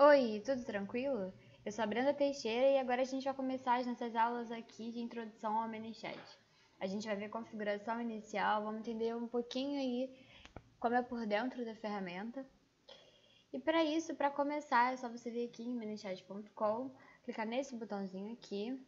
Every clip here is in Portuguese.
Oi, tudo tranquilo? Eu sou a Brenda Teixeira e agora a gente vai começar as nossas aulas aqui de introdução ao ManyChat. A gente vai ver a configuração inicial, vamos entender um pouquinho aí como é por dentro da ferramenta. E para isso, para começar, é só você vir aqui em ManyChat.com, clicar nesse botãozinho aqui.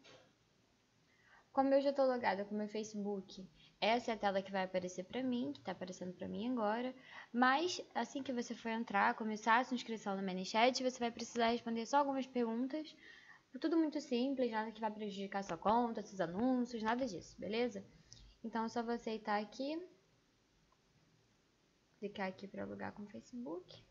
Como eu já estou logada com meu Facebook essa é a tela que vai aparecer para mim, que está aparecendo para mim agora. Mas assim que você for entrar, começar a sua inscrição no ManyChat, você vai precisar responder só algumas perguntas. Tudo muito simples, nada que vai prejudicar sua conta, seus anúncios, nada disso, beleza? Então é só você estar aqui, clicar aqui para logar com o Facebook.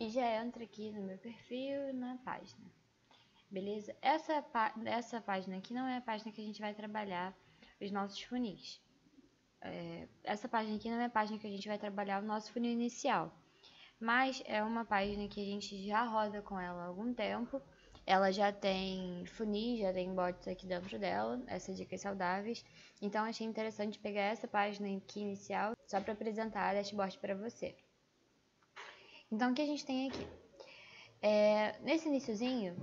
E já entra aqui no meu perfil na página beleza? Essa, essa página aqui não é a página que a gente vai trabalhar os nossos funis. É, essa página aqui não é a página que a gente vai trabalhar o nosso funil inicial, mas é uma página que a gente já roda com ela há algum tempo. Ela já tem funis, já tem bots aqui dentro dela, essas dicas saudáveis. Então achei interessante pegar essa página aqui inicial só para apresentar a dashboard para você. Então o que a gente tem aqui? É, nesse iníciozinho,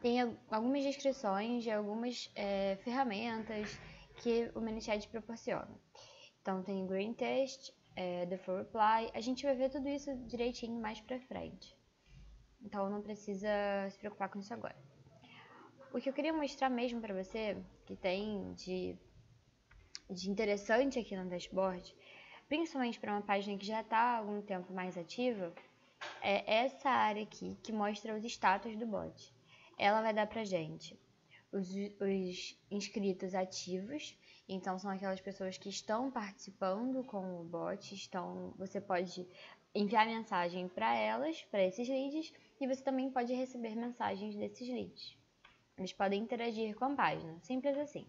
tem algumas descrições de algumas é, ferramentas que o ManyChat proporciona. Então tem o Green Test, é, The Full Reply, a gente vai ver tudo isso direitinho mais pra frente. Então não precisa se preocupar com isso agora. O que eu queria mostrar mesmo para você, que tem de, de interessante aqui no dashboard, principalmente para uma página que já está há algum tempo mais ativa, é essa área aqui que mostra os status do bot ela vai dar pra gente os, os inscritos ativos, então são aquelas pessoas que estão participando com o bot, estão, você pode enviar mensagem para elas, para esses leads, e você também pode receber mensagens desses leads. Eles podem interagir com a página, simples assim.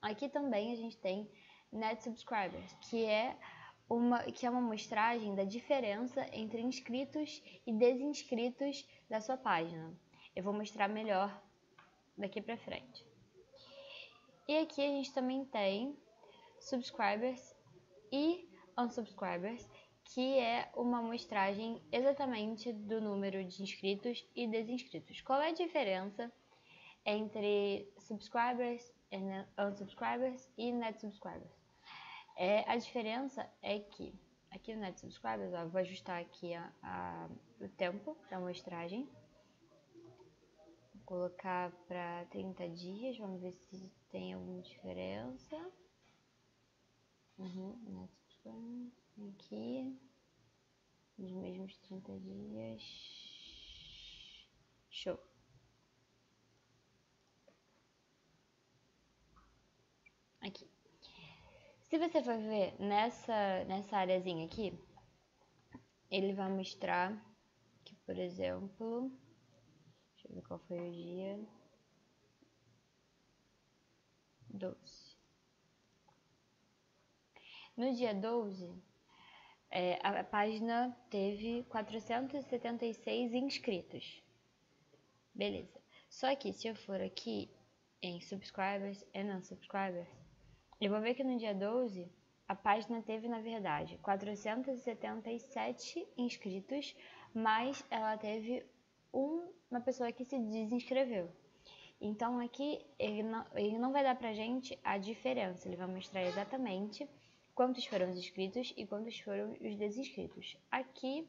Aqui também a gente tem Net Subscribers, que é uma, que é uma mostragem da diferença entre inscritos e desinscritos da sua página. Eu vou mostrar melhor daqui para frente. E aqui a gente também tem subscribers e unsubscribers, que é uma amostragem exatamente do número de inscritos e desinscritos. Qual é a diferença entre subscribers, unsubscribers e net subscribers? É, a diferença é que aqui no net subscribers, ó, vou ajustar aqui a, a, o tempo da amostragem colocar para 30 dias, vamos ver se tem alguma diferença. Uhum, aqui, nos mesmos 30 dias. Show. Aqui. Se você for ver nessa, nessa areazinha aqui, ele vai mostrar que, por exemplo, Deixa eu ver qual foi o dia. 12. No dia 12, é, a página teve 476 inscritos. Beleza. Só que se eu for aqui em subscribers e non-subscribers, eu vou ver que no dia 12 a página teve, na verdade, 477 inscritos, mas ela teve um, uma pessoa que se desinscreveu. Então aqui ele não, ele não vai dar pra gente a diferença, ele vai mostrar exatamente quantos foram os inscritos e quantos foram os desinscritos. Aqui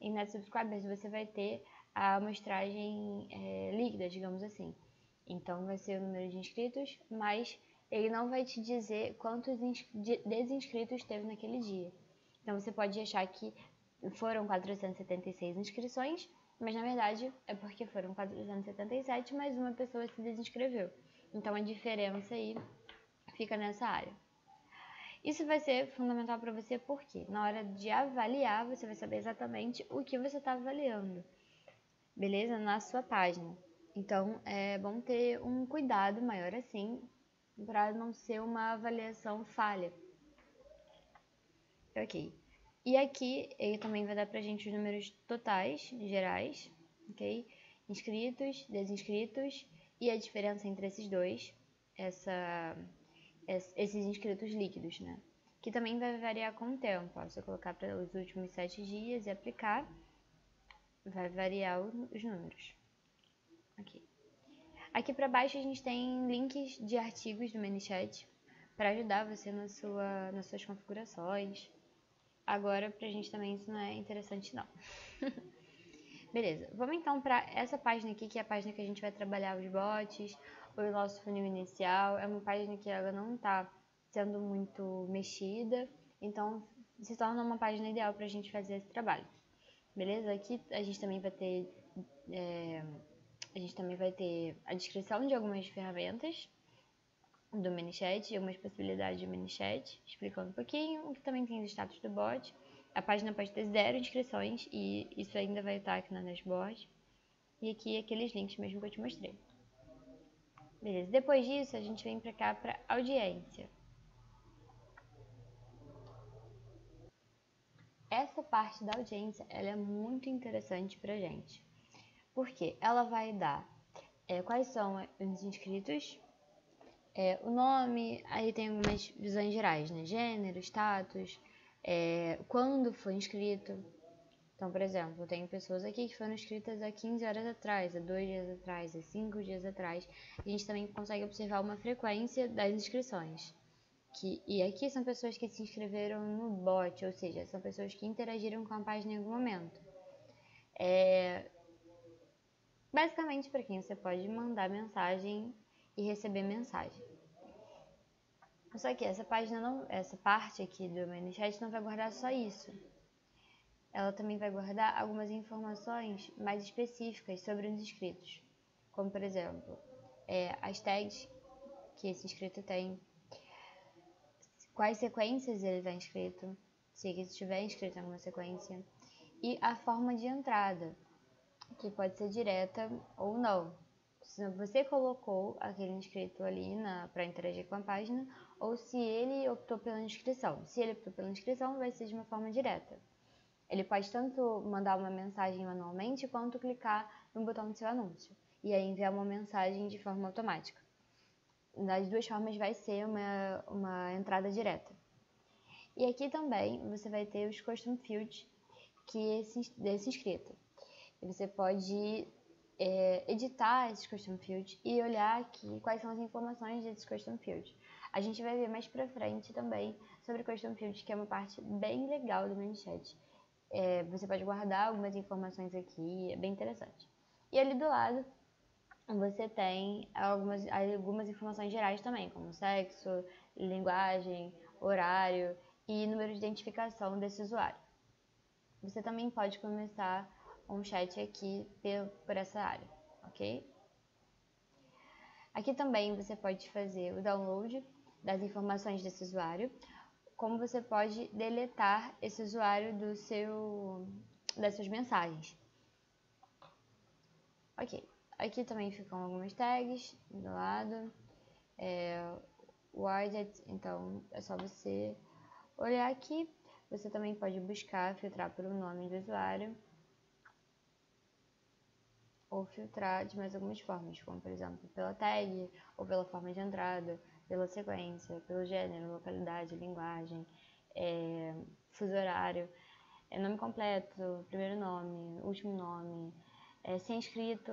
em Net Subscribers você vai ter a amostragem é, líquida, digamos assim. Então vai ser o número de inscritos, mas ele não vai te dizer quantos desinscritos teve naquele dia. Então você pode achar que foram 476 inscrições, mas na verdade é porque foram 477, mas uma pessoa se desinscreveu. Então a diferença aí fica nessa área. Isso vai ser fundamental para você porque na hora de avaliar você vai saber exatamente o que você está avaliando, beleza? Na sua página. Então é bom ter um cuidado maior assim para não ser uma avaliação falha. Ok. E aqui ele também vai dar pra gente os números totais, gerais, ok? Inscritos, desinscritos e a diferença entre esses dois, essa, esses inscritos líquidos, né? que também vai variar com o tempo. Se eu colocar para os últimos sete dias e aplicar, vai variar os números. Aqui. Aqui para baixo a gente tem links de artigos do ManyChat para ajudar você na sua, nas suas configurações. Agora, para a gente também isso não é interessante não. Beleza, vamos então para essa página aqui, que é a página que a gente vai trabalhar os bots, o nosso funil inicial. É uma página que ela não está sendo muito mexida, então se torna uma página ideal para a gente fazer esse trabalho. Beleza? Aqui a gente também vai ter é, a gente também vai ter a descrição de algumas ferramentas do ManyChat, algumas possibilidades de ManyChat, explicando um pouquinho, que também tem o status do bot. A página pode ter zero inscrições e isso ainda vai estar aqui na dashboard. E aqui aqueles links mesmo que eu te mostrei. Beleza, depois disso a gente vem para cá para audiência. Essa parte da audiência ela é muito interessante para gente. Porque ela vai dar é, quais são os inscritos, é, o nome, aí tem algumas visões gerais, né? Gênero, status, é, quando foi inscrito. Então, por exemplo, tem pessoas aqui que foram inscritas há 15 horas atrás, há 2 dias atrás, há 5 dias atrás. A gente também consegue observar uma frequência das inscrições. Que, e aqui são pessoas que se inscreveram no bot, ou seja, são pessoas que interagiram com a página em algum momento. É, basicamente para quem você pode mandar mensagem e receber mensagem. Só que essa página não, essa parte aqui do ManyChat não vai guardar só isso. Ela também vai guardar algumas informações mais específicas sobre os inscritos, como por exemplo, é, as tags que esse inscrito tem, quais sequências ele está inscrito, se ele estiver inscrito em alguma sequência, e a forma de entrada, que pode ser direta ou não. Se você colocou aquele inscrito ali para interagir com a página, ou se ele optou pela inscrição. Se ele optou pela inscrição, vai ser de uma forma direta. Ele pode tanto mandar uma mensagem manualmente, quanto clicar no botão do seu anúncio e aí enviar uma mensagem de forma automática. Das duas formas vai ser uma, uma entrada direta. E aqui também você vai ter os custom fields que esse, desse inscrito. Você pode é, editar esses custom fields e olhar aqui quais são as informações desses custom fields. A gente vai ver mais pra frente também sobre custom fields, que é uma parte bem legal do ManyChat. É, você pode guardar algumas informações aqui, é bem interessante. E ali do lado você tem algumas, algumas informações gerais também, como sexo, linguagem, horário e número de identificação desse usuário. Você também pode começar um chat aqui por essa área, ok? Aqui também você pode fazer o download das informações desse usuário, como você pode deletar esse usuário do seu, das suas mensagens. Ok, aqui também ficam algumas tags do lado, é, widget, então é só você olhar aqui, você também pode buscar, filtrar pelo nome do usuário, ou filtrar de mais algumas formas, como por exemplo pela tag, ou pela forma de entrada, pela sequência, pelo gênero, localidade, linguagem, é, fuso horário, é, nome completo, primeiro nome, último nome, é, se é inscrito,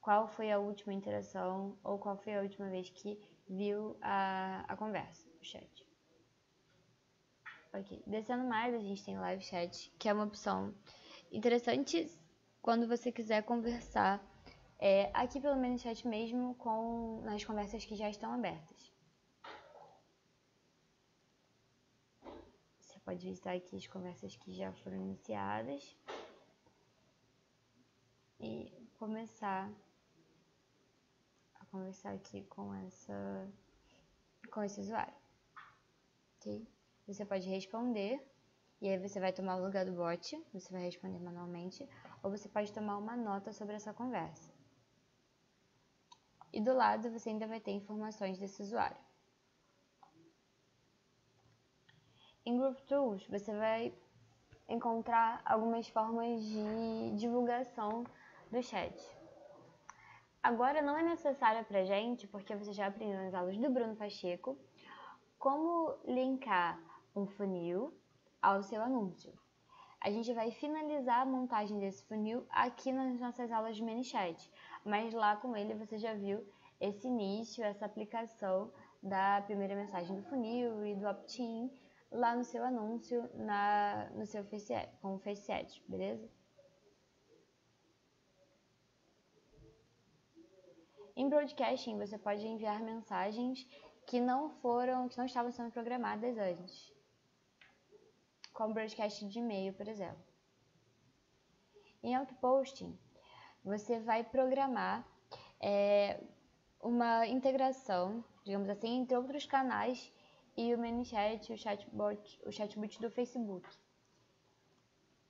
qual foi a última interação ou qual foi a última vez que viu a, a conversa, o chat. Ok, descendo mais, a gente tem live chat, que é uma opção interessante quando você quiser conversar é, aqui pelo menos chat mesmo com nas conversas que já estão abertas. Você pode visitar aqui as conversas que já foram iniciadas e começar a conversar aqui com essa com esse usuário. Ok? Você pode responder e aí você vai tomar o lugar do bot, você vai responder manualmente, ou você pode tomar uma nota sobre essa conversa. E do lado você ainda vai ter informações desse usuário. Em Group Tools você vai encontrar algumas formas de divulgação do chat. Agora não é necessário para gente, porque você já aprendeu nas aulas do Bruno Pacheco, como linkar um funil ao seu anúncio. A gente vai finalizar a montagem desse funil aqui nas nossas aulas de ManyChat, mas lá com ele você já viu esse início, essa aplicação da primeira mensagem do funil e do opt-in lá no seu anúncio na, no seu face, com o Face Ad, beleza? Em broadcasting, você pode enviar mensagens que não foram, que não estavam sendo programadas antes, como broadcast de e-mail, por exemplo. Em outposting, você vai programar é, uma integração, digamos assim, entre outros canais e o ManyChat, o chatbot, o chatbot do Facebook.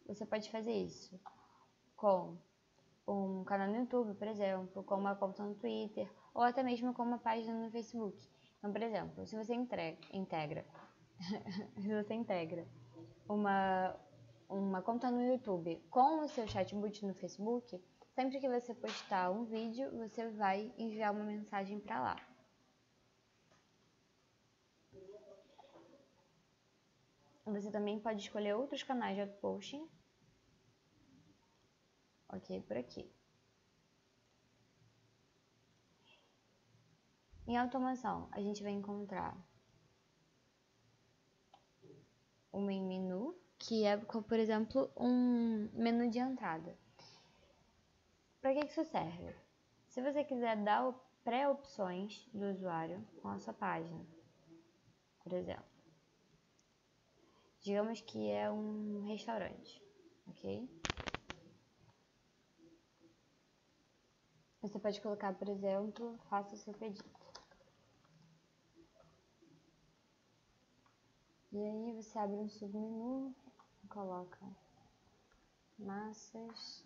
Você pode fazer isso com um canal no YouTube, por exemplo, com uma conta no Twitter, ou até mesmo com uma página no Facebook. Então, por exemplo, se você integra, se você integra uma, uma conta no YouTube com o seu chatbot no Facebook, sempre que você postar um vídeo, você vai enviar uma mensagem para lá. Você também pode escolher outros canais de posting ok? Por aqui. Em automação, a gente vai encontrar o menu, que é, por exemplo, um menu de entrada. Para que isso serve? Se você quiser dar pré-opções do usuário com a sua página, por exemplo. Digamos que é um restaurante, ok? Você pode colocar, por exemplo, faça o seu pedido. E aí você abre um submenu coloca massas.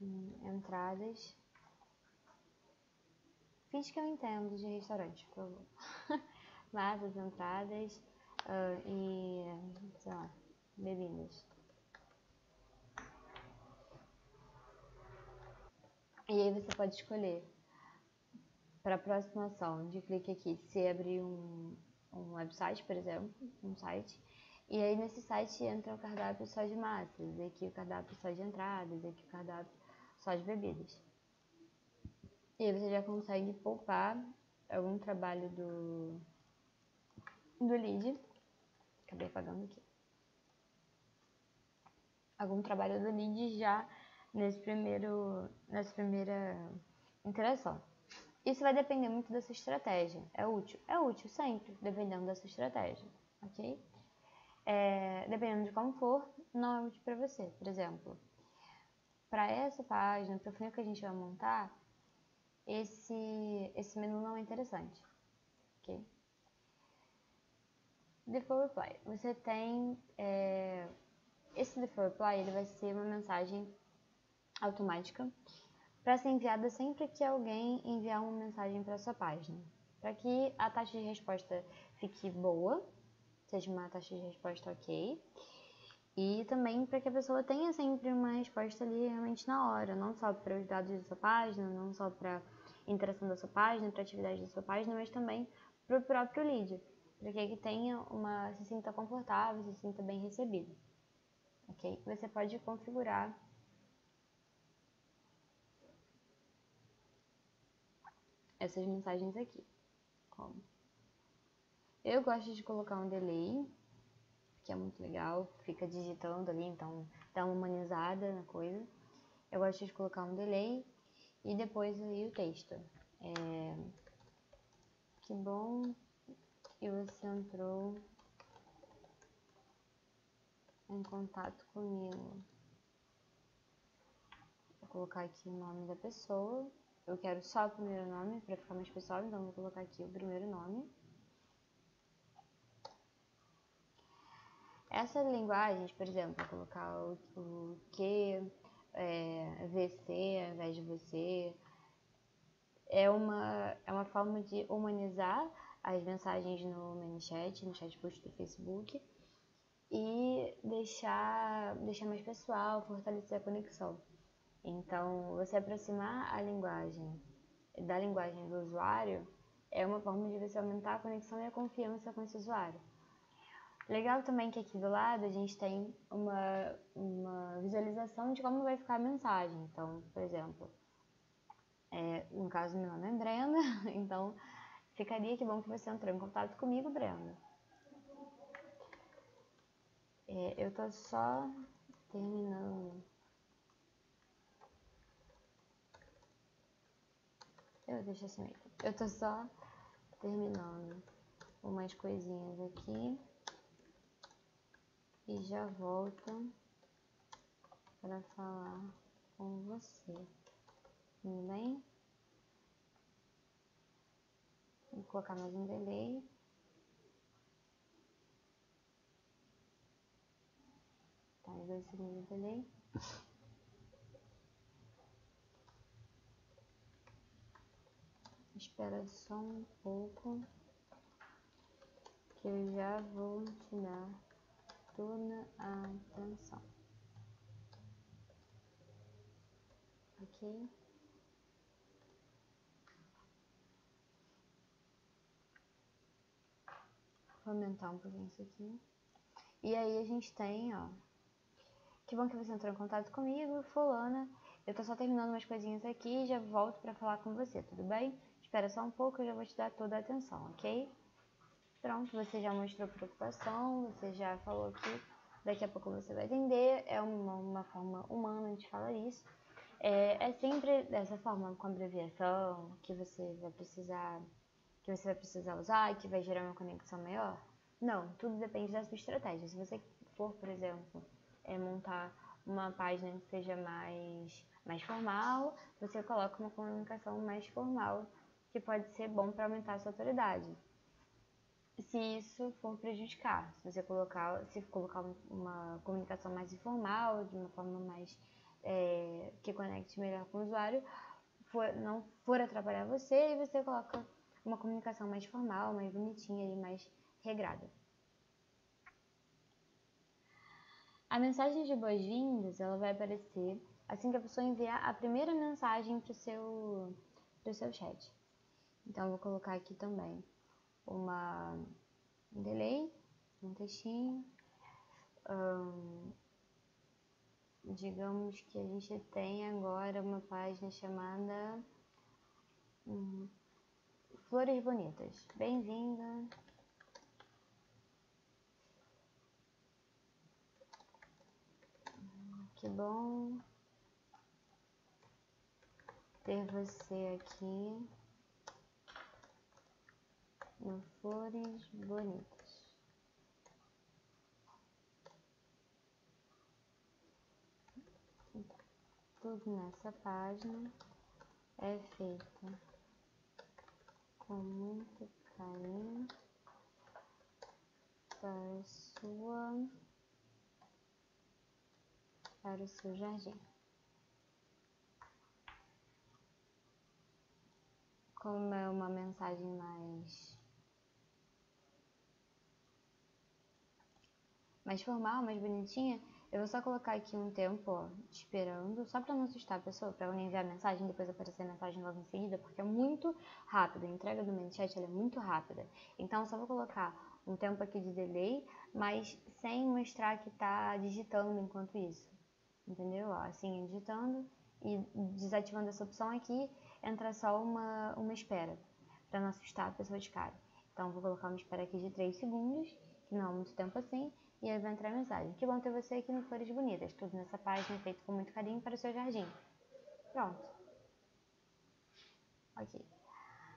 Hum, entradas. Finge que eu entendo de restaurante, por favor. massas, entradas uh, e, sei lá, bebidas. E aí você pode escolher para a próxima ação de clique aqui, se abrir um, um website, por exemplo, um site, e aí nesse site entra o cardápio só de massas, aqui o cardápio só de entradas, aqui o cardápio só de bebidas. E aí você já consegue poupar algum trabalho do, do lead. Acabei apagando aqui. Algum trabalho do lead já nesse primeiro, nessa primeira interação. Isso vai depender muito da sua estratégia. É útil? É útil sempre, dependendo da sua estratégia, ok? É, dependendo de como for, não é útil para você. Por exemplo, para essa página, para o funil que a gente vai montar, esse, esse menu não é interessante, ok? Default reply. Você tem é, esse default reply, ele vai ser uma mensagem automática para ser enviada sempre que alguém enviar uma mensagem para sua página, para que a taxa de resposta fique boa, seja uma taxa de resposta ok, e também para que a pessoa tenha sempre uma resposta ali realmente na hora, não só para os dados da sua página, não só para interação da sua página, para atividade da sua página, mas também para o próprio lead, para que ele tenha uma se sinta confortável, se sinta bem recebido. Ok? Você pode configurar essas mensagens aqui. Como? Eu gosto de colocar um delay, que é muito legal, fica digitando ali, então dá uma humanizada na coisa. Eu gosto de colocar um delay e depois aí o texto. É, que bom que você entrou em contato comigo. Vou colocar aqui o nome da pessoa eu quero só o primeiro nome para ficar mais pessoal, então vou colocar aqui o primeiro nome. Essas linguagens, por exemplo, colocar o, o que, é, VC ao invés de você, é uma, é uma forma de humanizar as mensagens no ManyChat, no chatbot do Facebook e deixar, deixar mais pessoal, fortalecer a conexão. Então, você aproximar a linguagem da linguagem do usuário é uma forma de você aumentar a conexão e a confiança com esse usuário. Legal também que aqui do lado a gente tem uma, uma visualização de como vai ficar a mensagem. Então, por exemplo, é, no caso meu nome é Brenda, então ficaria que bom que você entrou em contato comigo, Brenda. É, eu tô só terminando. Eu deixo assim mesmo. Eu tô só terminando umas coisinhas aqui e já volto para falar com você. Tudo bem? Vou colocar mais um delay. Tá, dois segundos de delay. Espera só um pouco que eu já vou te dar toda a atenção. Ok? Vou aumentar um pouquinho isso aqui. E aí a gente tem, ó. Que bom que você entrou em contato comigo, fulana. Eu tô só terminando umas coisinhas aqui e já volto pra falar com você, tudo bem? Espera só um pouco, eu já vou te dar toda a atenção, ok? Pronto, você já mostrou preocupação, você já falou que daqui a pouco você vai entender. É uma, uma forma humana de falar isso. É, é sempre dessa forma, com abreviação, que você vai precisar que você vai precisar usar que vai gerar uma conexão maior? Não, tudo depende da sua estratégia. Se você for, por exemplo, é, montar uma página que seja mais, mais formal, você coloca uma comunicação mais formal que pode ser bom para aumentar a sua autoridade. Se isso for prejudicar, se você colocar, se colocar uma comunicação mais informal, de uma forma mais é, que conecte melhor com o usuário, for, não for atrapalhar você, e você coloca uma comunicação mais formal, mais bonitinha e mais regrada. A mensagem de boas-vindas ela vai aparecer assim que a pessoa enviar a primeira mensagem para o seu, seu chat. Então, vou colocar aqui também uma, um delay, um textinho. Digamos que a gente tem agora uma página chamada um, Flores Bonitas. Bem-vinda. Que bom ter você aqui no Flores Bonitas. Tudo nessa página é feito com muito carinho para sua para o seu jardim. Como é uma mensagem mais mais formal, mais bonitinha, eu vou só colocar aqui um tempo, ó, esperando, só para não assustar a pessoa, para ela enviar a mensagem depois aparecer a mensagem logo em seguida, porque é muito rápido, a entrega do ManyChat é muito rápida. Então, só vou colocar um tempo aqui de delay, mas sem mostrar que está digitando enquanto isso, entendeu? Ó, assim, digitando e desativando essa opção aqui, entra só uma, uma espera, para não assustar a pessoa de cara. Então, vou colocar uma espera aqui de 3 segundos, que não é muito tempo assim, e aí vai entrar a mensagem. Que bom ter você aqui no Flores Bonitas. Tudo nessa página feito com muito carinho para o seu jardim. Pronto. Ok.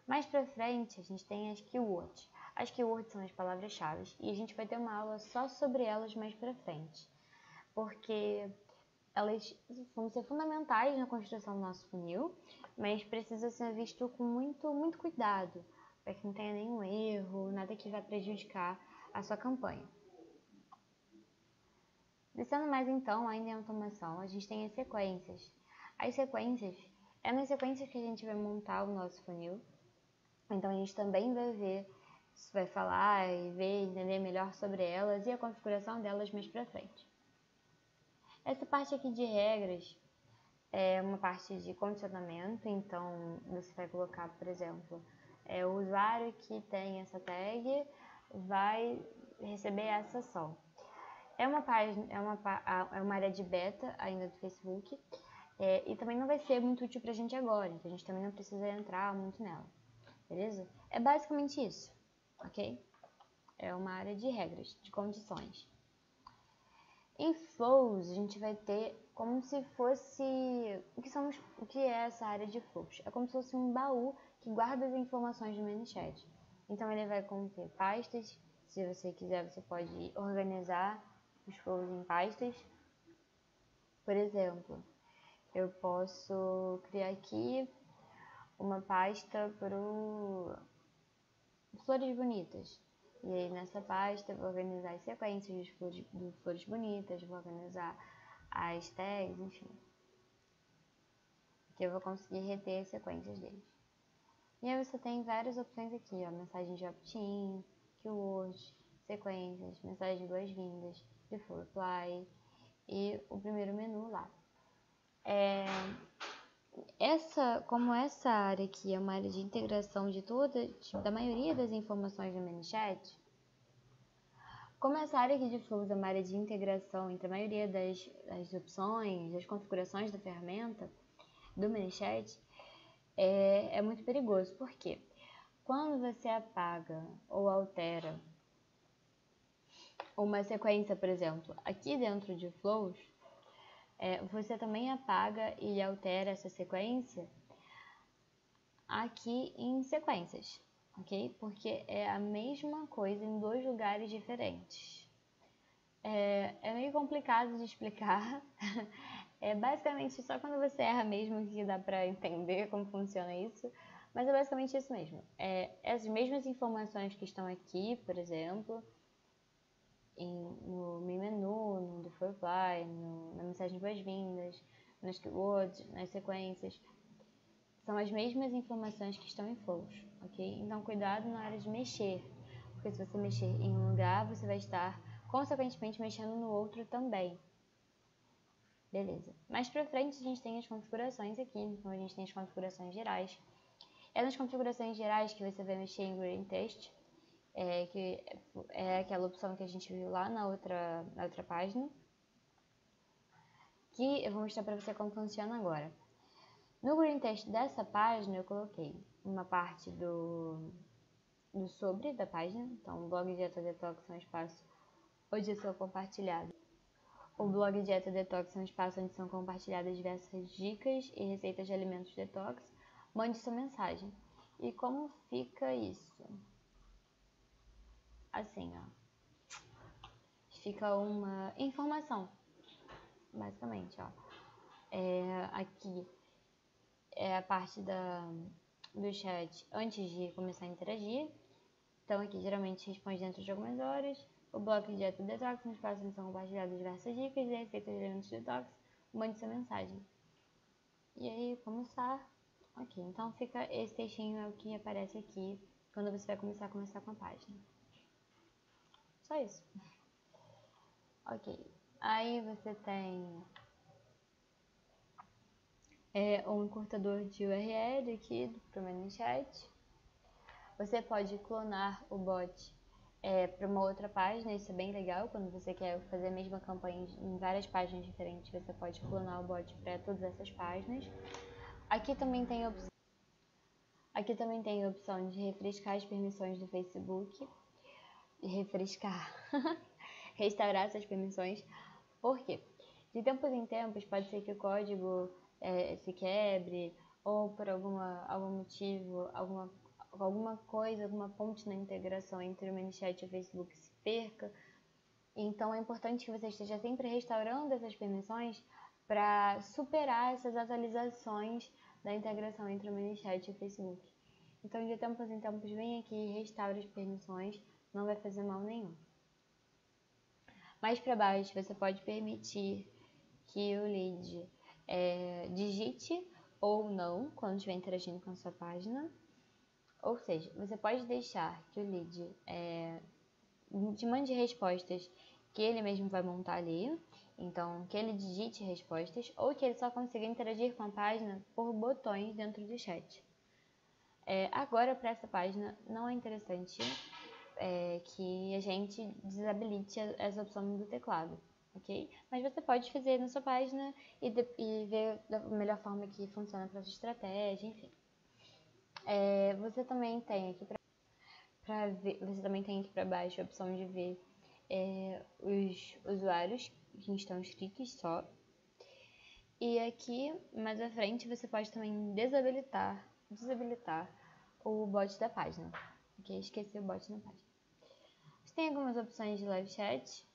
Mais pra frente, a gente tem as keywords. As keywords são as palavras-chave e a gente vai ter uma aula só sobre elas mais pra frente. Porque elas vão ser fundamentais na construção do nosso funil, mas precisa ser visto com muito, muito cuidado, para que não tenha nenhum erro, nada que vá prejudicar a sua campanha. Descendo mais então, ainda em automação, a gente tem as sequências. As sequências é nas sequências que a gente vai montar o nosso funil. Então a gente também vai ver, vai falar e ver, entender melhor sobre elas e a configuração delas mais pra frente. Essa parte aqui de regras é uma parte de condicionamento, então você vai colocar, por exemplo, é, o usuário que tem essa tag vai receber essa ação. É uma página, é uma, é uma área de beta ainda do Facebook é, e também não vai ser muito útil pra gente agora, então a gente também não precisa entrar muito nela, beleza? É basicamente isso, ok? É uma área de regras, de condições. Em flows, a gente vai ter como se fosse. O que, são, o que é essa área de flows? É como se fosse um baú que guarda as informações do ManyChat. Então, ele vai conter pastas. Se você quiser, você pode organizar os flows em pastas. Por exemplo, eu posso criar aqui uma pasta para flores bonitas. E aí nessa pasta vou organizar as sequências de flores, de flores bonitas, vou organizar as tags, enfim. Que eu vou conseguir reter as sequências deles. E aí você tem várias opções aqui, ó, mensagem de opt-in, keywords, sequências, mensagem de boas-vindas, before reply e o primeiro menu lá. É, essa, como essa área aqui é uma área de integração de toda, da maioria das informações do ManyChat, como essa área aqui de fluxo é uma área de integração entre a maioria das, das opções, das configurações da ferramenta do ManyChat, é, é muito perigoso. Por quê? Quando você apaga ou altera uma sequência, por exemplo, aqui dentro de flows, é, você também apaga e altera essa sequência aqui em sequências ok? Porque é a mesma coisa em dois lugares diferentes. É, é meio complicado de explicar. É basicamente só quando você erra mesmo que dá pra entender como funciona isso. Mas é basicamente isso mesmo. É, as mesmas informações que estão aqui, por exemplo, em, no Mi Menu, no Fly, no, na mensagem de boas-vindas, nas keywords, nas sequências, são as mesmas informações que estão em flows, ok? Então, cuidado na hora de mexer, porque se você mexer em um lugar, você vai estar, consequentemente, mexendo no outro também. Beleza. Mais pra frente, a gente tem as configurações aqui, então a gente tem as configurações gerais. É nas configurações gerais que você vai mexer em Green Text, é, que é aquela opção que a gente viu lá na outra, na outra página, que eu vou mostrar para você como funciona agora. No green text dessa página eu coloquei uma parte do, do sobre da página, então o blog Dieta Detox é um espaço onde eu sou compartilhado. O blog Dieta Detox é um espaço onde são compartilhadas diversas dicas e receitas de alimentos detox. Mande sua mensagem. E como fica isso? Assim, ó. Fica uma informação, basicamente, ó. É, aqui é a parte da, do chat antes de começar a interagir. Então aqui geralmente responde dentro de algumas horas. O bloco de dieta detox, no espaço onde são compartilhadas diversas dicas e receitas de alimentos detox. Mande sua mensagem. E aí, começar. Ok, então fica esse textinho é o que aparece aqui quando você vai começar a começar com a página. Só isso. Ok. Aí você tem é, um encurtador de URL aqui para o chat. Você pode clonar o bot é, para uma outra página, isso é bem legal. Quando você quer fazer a mesma campanha em várias páginas diferentes, você pode clonar o bot para todas essas páginas. Aqui também tem opção, aqui também tem a opção de refrescar as permissões do Facebook. Refrescar, restaurar essas permissões. Por quê? De tempos em tempos, pode ser que o código é, se quebre ou por alguma, algum motivo, alguma, alguma coisa, alguma ponte na integração entre o ManyChat e o Facebook se perca. Então é importante que você esteja sempre restaurando essas permissões para superar essas atualizações da integração entre o ManyChat e o Facebook. Então, de tempos em tempos, vem aqui e restaure as permissões, não vai fazer mal nenhum. Mais para baixo, você pode permitir que o lead é, digite ou não quando estiver interagindo com a sua página. Ou seja, você pode deixar que o lead é, te mande respostas que ele mesmo vai montar ali Então, que ele digite respostas ou que ele só consiga interagir com a página por botões dentro do chat. É, agora, para essa página, não é interessante é, que a gente desabilite essa opção do teclado, ok? Mas você pode fazer na sua página e, de, e ver da melhor forma que funciona para sua estratégia, enfim. É, você também tem aqui para você também tem aqui para baixo a opção de ver é, os usuários que estão inscritos só. E aqui, mais à frente, você pode também desabilitar, desabilitar o bot da página. Ok? Esqueci o bot na página. Tem algumas opções de live chat.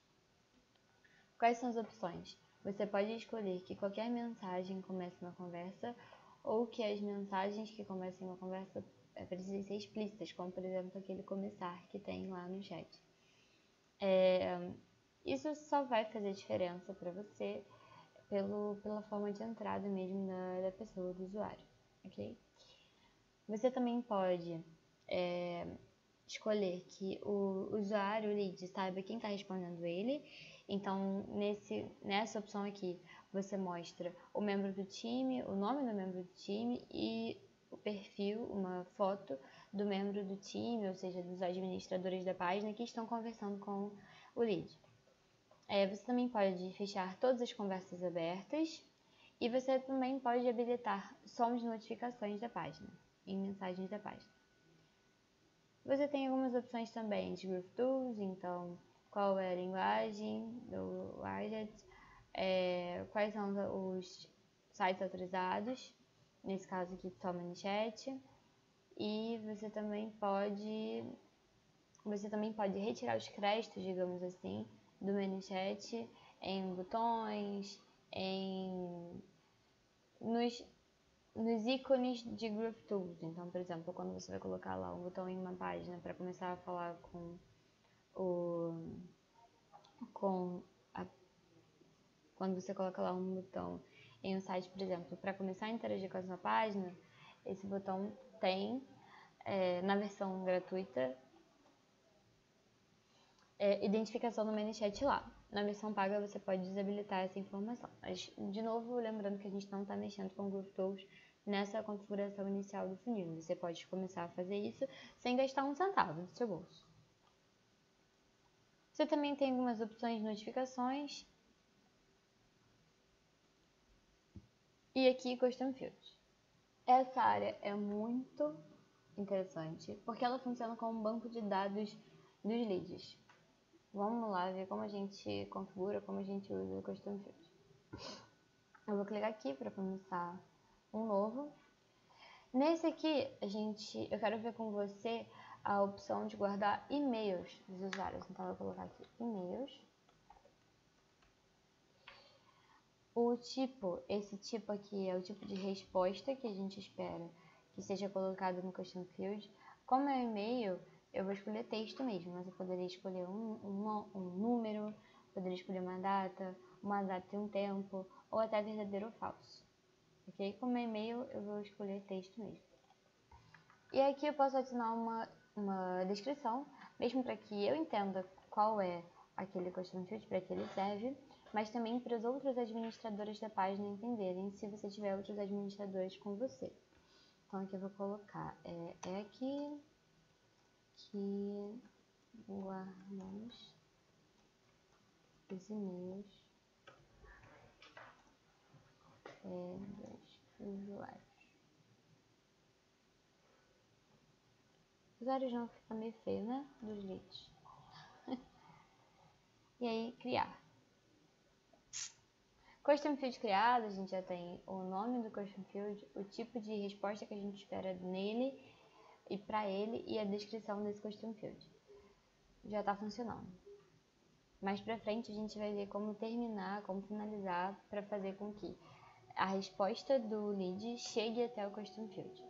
Quais são as opções? Você pode escolher que qualquer mensagem comece uma conversa ou que as mensagens que comecem uma conversa é, precisem ser explícitas, como por exemplo aquele começar que tem lá no chat. É, isso só vai fazer diferença para você pelo, pela forma de entrada mesmo da, da pessoa, do usuário, ok? Você também pode é, escolher que o usuário, o lead, saiba quem está respondendo ele. Então, nesse, nessa opção aqui, você mostra o membro do time, o nome do membro do time e o perfil, uma foto do membro do time, ou seja, dos administradores da página que estão conversando com o lead. É, você também pode fechar todas as conversas abertas e você também pode habilitar sons de notificações da página, em mensagens da página. Você tem algumas opções também de Groove Tools, então qual é a linguagem do widget, é, quais são os sites autorizados, nesse caso aqui só ManyChat, e você também pode você também pode retirar os créditos, digamos assim, do ManyChat em botões, em nos, nos ícones de Group Tools. Então, por exemplo, quando você vai colocar lá um botão em uma página para começar a falar com o com a, quando você coloca lá um botão em um site, por exemplo, para começar a interagir com a sua página, esse botão tem é, na versão gratuita é, identificação no ManyChat lá. Na versão paga você pode desabilitar essa informação. Mas, de novo, lembrando que a gente não está mexendo com Groove Tools nessa configuração inicial do funil. Você pode começar a fazer isso sem gastar um centavo do seu bolso. Você também tem algumas opções de notificações. E aqui Custom Fields. Essa área é muito interessante porque ela funciona como um banco de dados dos leads. Vamos lá ver como a gente configura, como a gente usa o Custom Field. Eu vou clicar aqui para começar um novo. Nesse aqui, a gente, eu quero ver com você a opção de guardar e-mails dos usuários. Então, eu vou colocar aqui e-mails. O tipo, esse tipo aqui é o tipo de resposta que a gente espera que seja colocado no Custom Field. Como é e-mail, eu vou escolher texto mesmo, mas eu poderia escolher um, um, um número, poderia escolher uma data, uma data e um tempo, ou até verdadeiro ou falso. Ok? Como é e-mail, eu vou escolher texto mesmo. E aqui eu posso adicionar uma, uma descrição, mesmo para que eu entenda qual é aquele custom field, para que ele serve, mas também para os outros administradores da página entenderem se você tiver outros administradores com você. Então aqui eu vou colocar, é, é aqui, que guardamos os e-mails é, dos usuários. Usuários não fica meio feio, né? Dos leads. e aí, criar. Custom Field criado, a gente já tem o nome do Custom Field, o tipo de resposta que a gente espera nele e para ele e a descrição desse custom field. Já está funcionando. Mais para frente a gente vai ver como terminar, como finalizar para fazer com que a resposta do lead chegue até o custom field.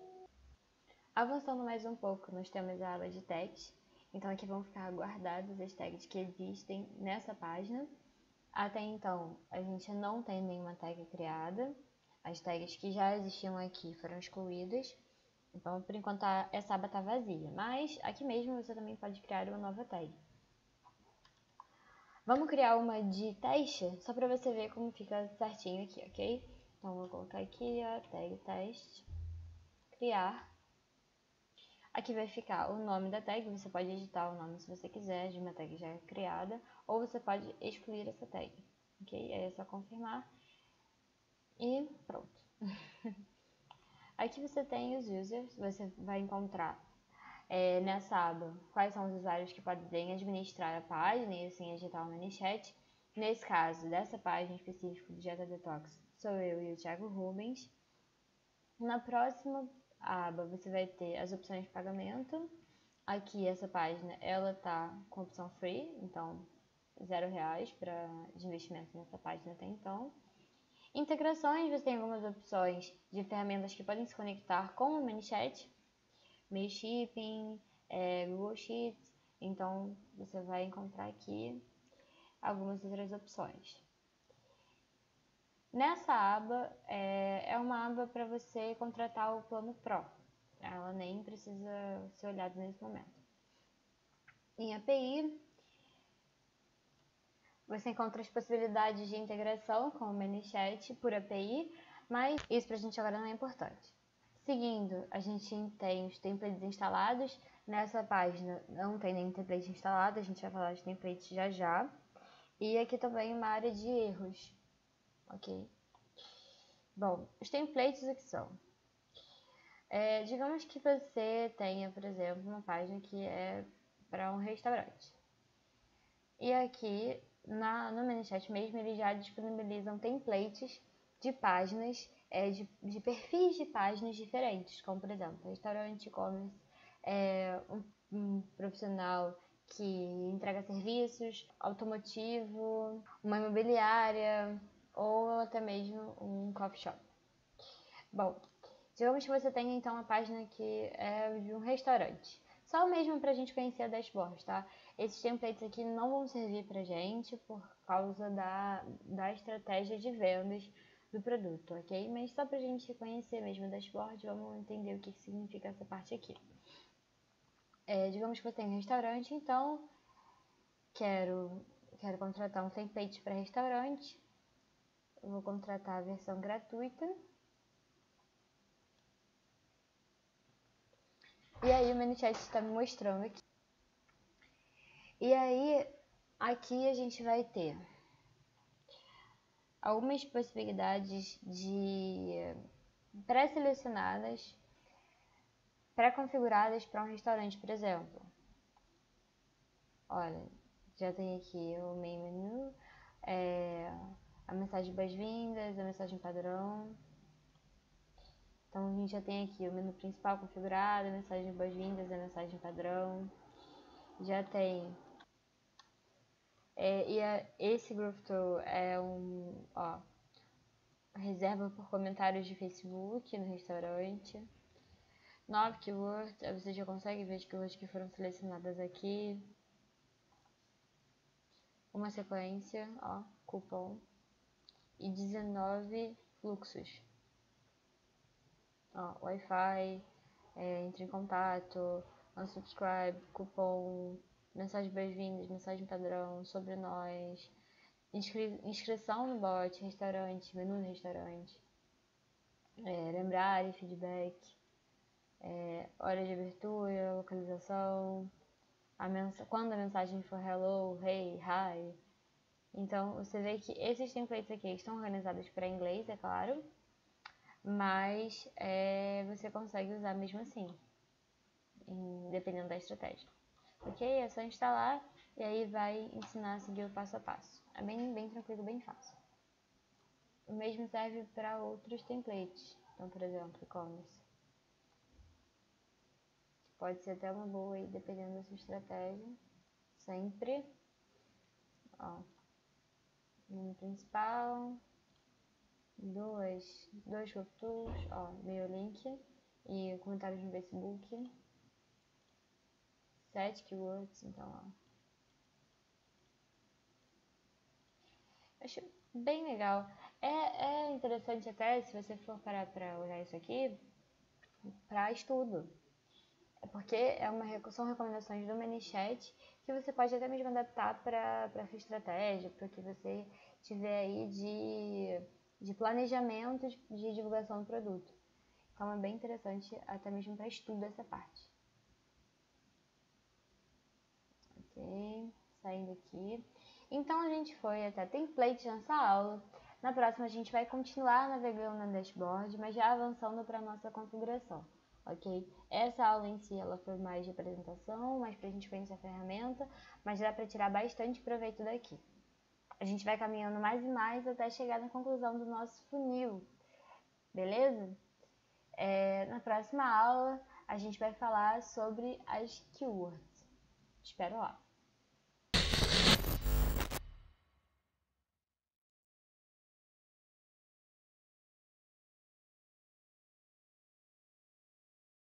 Avançando mais um pouco, nós temos a aba de tags. Então aqui vão ficar guardadas as tags que existem nessa página. Até então, a gente não tem nenhuma tag criada. As tags que já existiam aqui foram excluídas. Então, por enquanto, essa aba está vazia. Mas aqui mesmo você também pode criar uma nova tag. Vamos criar uma de teste, só para você ver como fica certinho aqui, ok? Então, vou colocar aqui a tag teste, criar. Aqui vai ficar o nome da tag, você pode editar o nome se você quiser, de uma tag já criada, ou você pode excluir essa tag, ok? Aí é só confirmar e pronto. Aqui você tem os users, você vai encontrar é, nessa aba quais são os usuários que podem administrar a página e assim editar o ManyChat. Nesse caso, dessa página específica do Jetta Detox, sou eu e o Thiago Rubens. Na próxima aba você vai ter as opções de pagamento. Aqui essa página ela tá com opção free, então zero reais para de investimento nessa página até então. Integrações, você tem algumas opções de ferramentas que podem se conectar com o ManyChat Mailshipping, é, Google Sheets. Então, você vai encontrar aqui algumas outras opções. Nessa aba, é, é uma aba para você contratar o plano Pro. Ela nem precisa ser olhada nesse momento. Em API, você encontra as possibilidades de integração com o ManyChat por API, mas isso para a gente agora não é importante. Seguindo, a gente tem os templates instalados. Nessa página não tem nenhum template instalado, a gente vai falar de templates já já. E aqui também uma área de erros, ok? Bom, os templates o que são? É, digamos que você tenha, por exemplo, uma página que é para um restaurante. E aqui, na, no ManyChat mesmo, eles já disponibilizam templates de páginas é, de, de, perfis de páginas diferentes, como por exemplo, restaurante, e-commerce, é, um, um profissional que entrega serviços, automotivo, uma imobiliária ou até mesmo um coffee shop. Bom, digamos que você tenha então uma página que é de um restaurante. Só mesmo para a gente conhecer a dashboard, tá? Esses templates aqui não vão servir para gente por causa da, da estratégia de vendas do produto, ok? Mas só para a gente conhecer mesmo o dashboard, vamos entender o que significa essa parte aqui. É, digamos que você tem um restaurante, então quero, quero contratar um template para restaurante. Eu vou contratar a versão gratuita. E aí o ManyChat está me mostrando aqui. E aí, aqui a gente vai ter algumas possibilidades de pré-selecionadas, pré-configuradas para um restaurante, por exemplo. Olha, já tem aqui o main menu, é, a mensagem boas-vindas, a mensagem padrão. Então a gente já tem aqui o menu principal configurado, a mensagem boas-vindas, a mensagem padrão. Já tem é, e a, esse Growth é um, ó, reserva por comentários de Facebook no restaurante. Nove keywords, você já consegue ver as keywords que foram selecionadas aqui. Uma sequência, ó, cupom. E 19 fluxos. Wi-Fi, é, entre em contato, unsubscribe, cupom, mensagem boas-vindas, mensagem padrão, sobre nós, inscri inscrição no bot, restaurante, menu no restaurante, é, lembrar e feedback, é, hora de abertura, localização, a quando a mensagem for hello, hey, hi. Então, você vê que esses templates aqui estão organizados para inglês, é claro, mas é, você consegue usar mesmo assim, em, dependendo da estratégia ok? É só instalar e aí vai ensinar a seguir o passo a passo. É bem, bem tranquilo, bem fácil. O mesmo serve para outros templates. Então, por exemplo, e-commerce. Pode ser até uma boa aí, dependendo da sua estratégia. Sempre. Ó. Menu principal. Dois, dois tools, ó, meu link e comentários no Facebook sete keywords, então, ó. Acho bem legal. É, é interessante até, se você for parar para olhar isso aqui, para estudo. É porque é uma, são recomendações do ManyChat que você pode até mesmo adaptar para sua estratégia, para que você tiver aí de, de planejamento de divulgação do produto. Então é bem interessante até mesmo para estudo essa parte. Ok, saindo aqui. Então a gente foi até template nessa aula. Na próxima a gente vai continuar navegando na dashboard, mas já avançando para a nossa configuração, ok? Essa aula em si ela foi mais de apresentação, mais para a gente conhecer a ferramenta, mas dá para tirar bastante proveito daqui. A gente vai caminhando mais e mais até chegar na conclusão do nosso funil, beleza? É, na próxima aula a gente vai falar sobre as keywords. Espero lá!